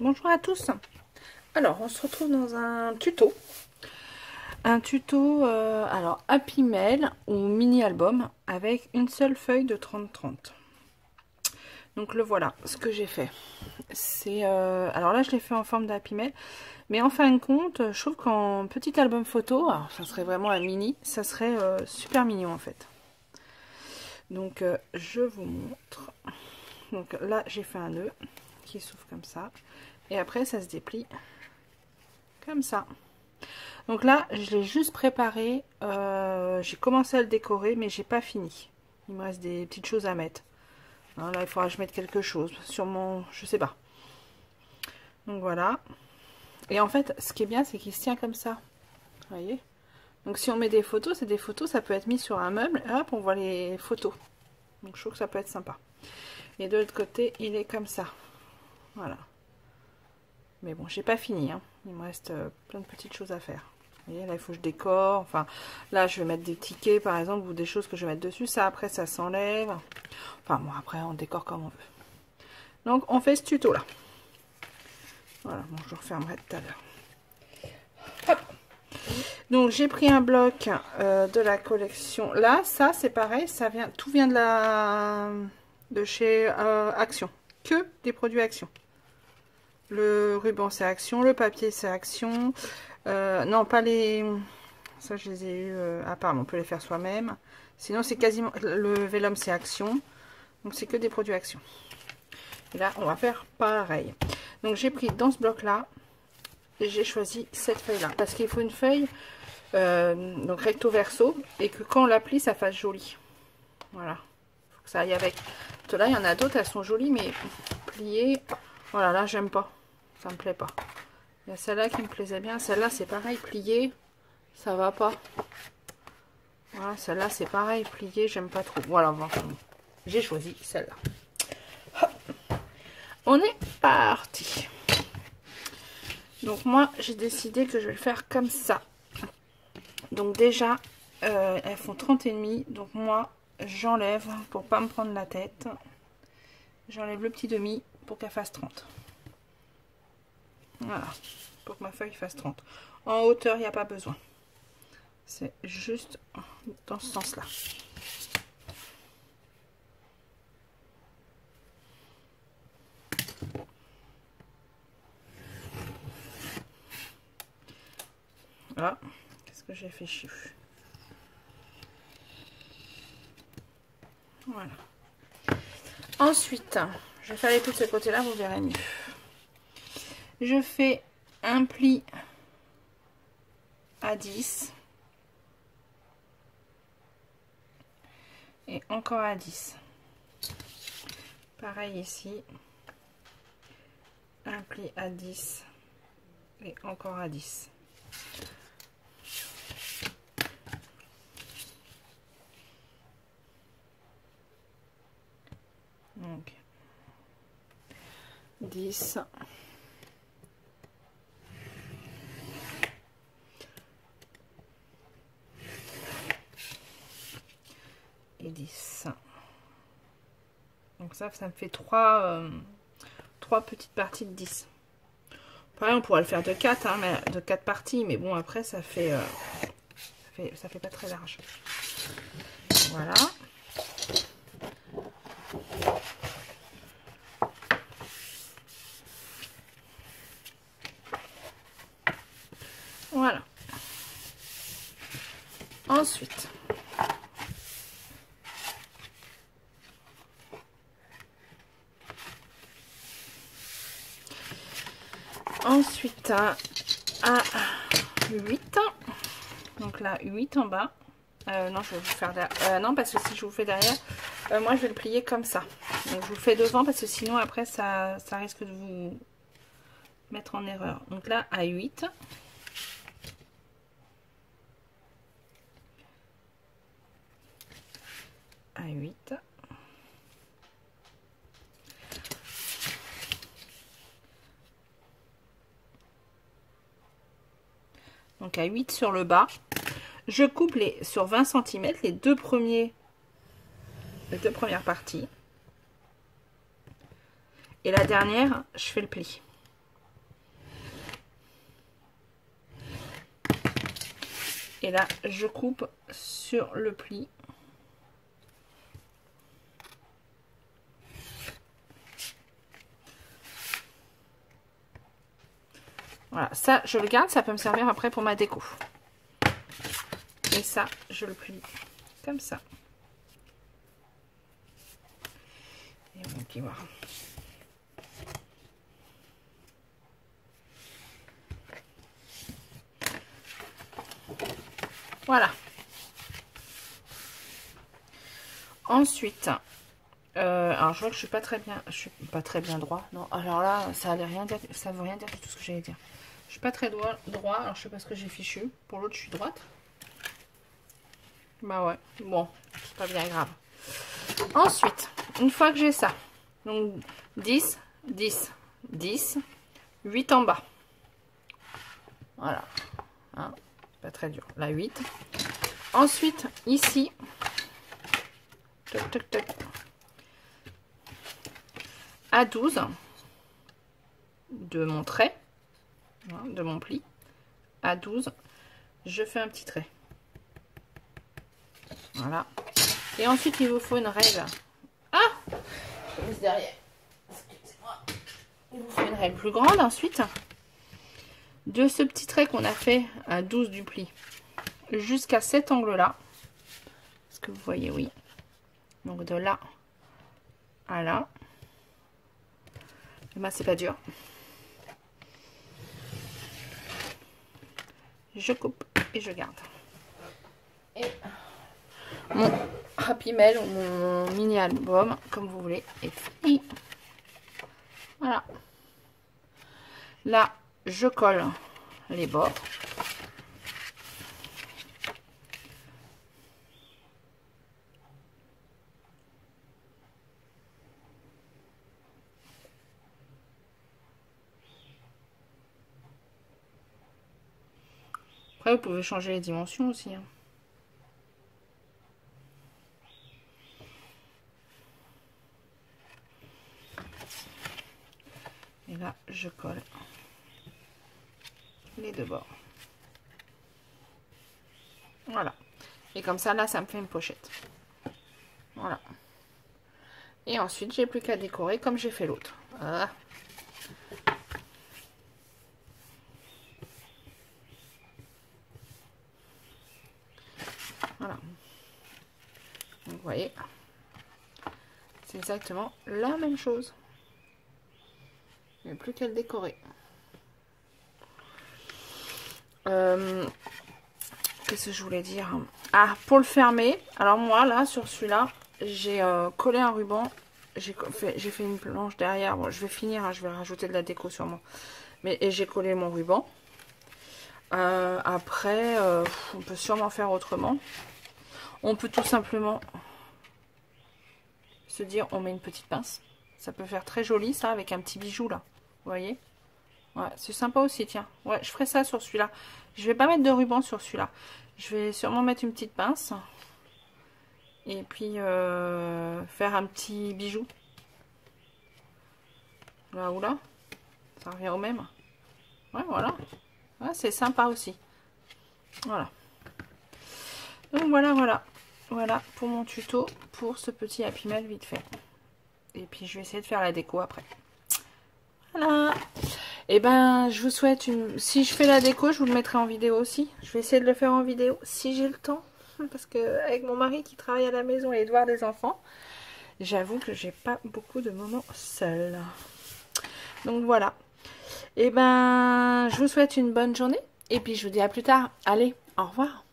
Bonjour à tous Alors, on se retrouve dans un tuto. Un tuto, euh, alors, Happy Mail ou mini-album avec une seule feuille de 30-30. Donc, le voilà, ce que j'ai fait. C'est, euh, alors là, je l'ai fait en forme d'Happy Mail. Mais en fin de compte, je trouve qu'en petit album photo, alors ça serait vraiment un mini, ça serait euh, super mignon en fait. Donc, je vous montre. Donc là, j'ai fait un nœud qui s'ouvre comme ça. Et après, ça se déplie comme ça. Donc là, je l'ai juste préparé. Euh, j'ai commencé à le décorer, mais j'ai pas fini. Il me reste des petites choses à mettre. là, il faudra que je mette quelque chose. Sur mon... Je sais pas. Donc voilà. Et en fait, ce qui est bien, c'est qu'il se tient comme ça. Vous voyez? Donc si on met des photos, c'est des photos, ça peut être mis sur un meuble. hop, on voit les photos. Donc je trouve que ça peut être sympa. Et de l'autre côté, il est comme ça. Voilà. Mais bon, j'ai pas fini. Hein. Il me reste euh, plein de petites choses à faire. Vous voyez, là, il faut que je décore. Enfin, là, je vais mettre des tickets, par exemple, ou des choses que je vais mettre dessus. Ça, après, ça s'enlève. Enfin, bon, après, on décore comme on veut. Donc, on fait ce tuto-là. Voilà, bon, je refermerai tout à l'heure. Donc, j'ai pris un bloc euh, de la collection. Là, ça, c'est pareil. Ça vient, tout vient de la de chez euh, Action. Que des produits Action. Le ruban, c'est Action. Le papier, c'est Action. Euh, non, pas les... Ça, je les ai eu euh, à part, on peut les faire soi-même. Sinon, c'est quasiment... Le Vélum, c'est Action. Donc, c'est que des produits Action. Et là, on va faire pareil. Donc, j'ai pris dans ce bloc-là, j'ai choisi cette feuille-là. Parce qu'il faut une feuille, donc recto verso, et que quand on l'applique, ça fasse joli. Voilà. Faut que ça aille avec. Là, il y en a d'autres, elles sont jolies, mais pliées. Voilà, là, j'aime pas. Ça me plaît pas. Il y a celle-là qui me plaisait bien. Celle-là, c'est pareil, pliée. Ça va pas. Voilà, celle-là, c'est pareil, pliée. J'aime pas trop. Voilà, j'ai choisi celle-là. On est parti. Donc, moi, j'ai décidé que je vais le faire comme ça. Donc, déjà, euh, elles font 30 et demi. Donc, moi, j'enlève pour pas me prendre la tête. J'enlève le petit demi pour qu'elle fasse 30. Voilà, pour que ma feuille fasse 30. En hauteur, il n'y a pas besoin. C'est juste dans ce sens-là. Voilà. Qu'est-ce que j'ai fait chiffre Voilà. Ensuite, je vais faire les de ce côté-là, vous verrez mieux. Je fais un pli à 10. Et encore à 10. Pareil ici. Un pli à 10. Et encore à 10. Donc, 10. 10. Donc ça, ça me fait 3, euh, petites parties de 10. Pareil, on pourrait le faire de 4, hein, mais, de 4 parties, mais bon, après, ça fait, euh, ça fait, ça fait pas très large. Voilà. Voilà. Ensuite, ensuite à, 8 donc là 8 en bas. Euh, non je vais vous faire derrière. Euh, non parce que si je vous fais derrière euh, moi je vais le plier comme ça. Donc je vous fais devant parce que sinon après ça, ça risque de vous mettre en erreur. Donc là à 8 à 8 donc à 8 sur le bas. Je coupe les, sur 20 cm les deux, premiers, les deux premières parties. Et la dernière, je fais le pli. Et là, je coupe sur le pli Voilà, ça, je le garde, ça peut me servir après pour ma déco. Et ça, je le plie comme ça. Et on va voir. Voilà. Ensuite, euh, alors je vois que je suis pas très bien, je suis pas très bien droit. Non, alors là, ça allait rien dire, ça veut rien dire tout ce que j'allais dire. Je suis pas très droit, droit, alors je sais pas ce que j'ai fichu. Pour l'autre, je suis droite. Bah ouais, bon, c'est pas bien grave. Ensuite, une fois que j'ai ça, donc 10, 10, 10, 8 en bas. Voilà. Hein, pas très dur. La 8. Ensuite, ici, à 12 de mon trait, de mon pli, à 12, je fais un petit trait. Voilà. Et ensuite, il vous faut une règle. Ah derrière. Il vous faut une règle plus grande ensuite. De ce petit trait qu'on a fait à 12 du pli jusqu'à cet angle-là. Est-ce que vous voyez? Oui. Donc de là à là. Et ben, c'est pas dur. Je coupe et je garde. Et mon Happy Mail ou mon mini album, comme vous voulez, est fini. Voilà. Là, je colle les bords. Vous pouvez changer les dimensions aussi. Hein. Et là, je colle les deux bords. Voilà. Et comme ça, là, ça me fait une pochette. Voilà. Et ensuite, j'ai plus qu'à décorer comme j'ai fait l'autre. Voilà. Voilà. Donc, vous voyez, c'est exactement la même chose. Il n'y a plus qu'à le décorer. Euh, qu'est-ce que je voulais dire? Ah, pour le fermer, alors moi, là, sur celui-là, j'ai euh, collé un ruban. J'ai fait, fait, une planche derrière. Bon, je vais finir, hein, je vais rajouter de la déco sûrement. Mais j'ai collé mon ruban. Euh, après, on peut sûrement faire autrement. On peut tout simplement se dire, on met une petite pince. Ça peut faire très joli, ça, avec un petit bijou, là. Vous voyez? Ouais, c'est sympa aussi, tiens. Ouais, je ferai ça sur celui-là. Je vais pas mettre de ruban sur celui-là. Je vais sûrement mettre une petite pince. Et puis, euh, faire un petit bijou. Là ou là. Ça revient au même. Ouais, voilà. Ouais, c'est sympa aussi. Voilà. Donc, voilà, voilà. Voilà pour mon tuto pour ce petit Happy Mail vite fait. Et puis, je vais essayer de faire la déco après. Voilà. Et eh ben, je vous souhaite une... Si je fais la déco, je vous le mettrai en vidéo aussi. Je vais essayer de le faire en vidéo si j'ai le temps. Parce que avec mon mari qui travaille à la maison et Edouard des enfants, j'avoue que j'ai pas beaucoup de moments seuls. Donc voilà. Et eh ben, je vous souhaite une bonne journée. Et puis je vous dis à plus tard. Allez, au revoir.